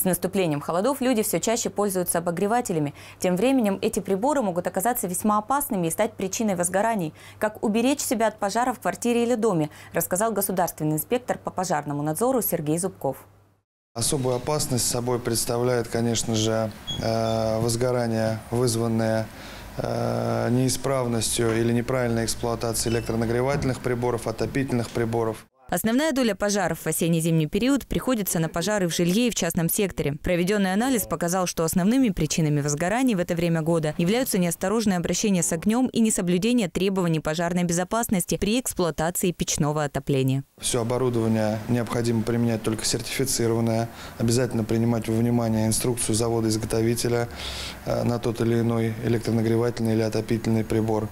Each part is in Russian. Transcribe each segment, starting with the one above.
С наступлением холодов люди все чаще пользуются обогревателями. Тем временем эти приборы могут оказаться весьма опасными и стать причиной возгораний. Как уберечь себя от пожара в квартире или доме, рассказал государственный инспектор по пожарному надзору Сергей Зубков. Особую опасность собой представляет, конечно же, э, возгорание, вызванное э, неисправностью или неправильной эксплуатацией электронагревательных приборов, отопительных приборов. Основная доля пожаров в осенне-зимний период приходится на пожары в жилье и в частном секторе. Проведенный анализ показал, что основными причинами возгораний в это время года являются неосторожное обращение с огнем и несоблюдение требований пожарной безопасности при эксплуатации печного отопления. Все оборудование необходимо применять только сертифицированное. Обязательно принимать во внимание инструкцию завода-изготовителя э, на тот или иной электронагревательный или отопительный прибор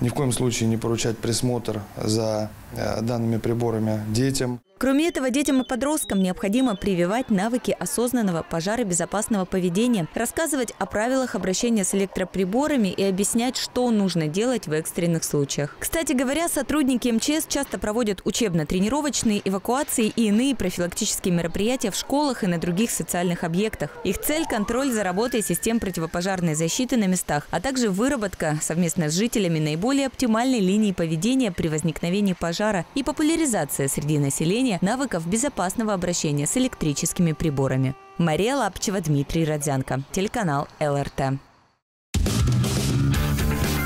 ни в коем случае не поручать присмотр за э, данными приборами детям. Кроме этого, детям и подросткам необходимо прививать навыки осознанного пожаробезопасного поведения, рассказывать о правилах обращения с электроприборами и объяснять, что нужно делать в экстренных случаях. Кстати говоря, сотрудники МЧС часто проводят учебно-тренировочные эвакуации и иные профилактические мероприятия в школах и на других социальных объектах. Их цель – контроль за работой систем противопожарной защиты на местах, а также выработка совместно с жителями наиболее оптимальной линии поведения при возникновении пожара и популяризация среди населения освоения навыков безопасного обращения с электрическими приборами. Мария Лапчева, Дмитрий Родзянко. Телеканал ЛРТ.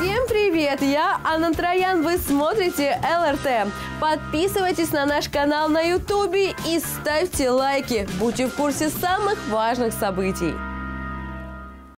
Всем привет! Я Анна Троян. Вы смотрите ЛРТ. Подписывайтесь на наш канал на Ютубе и ставьте лайки. Будьте в курсе самых важных событий.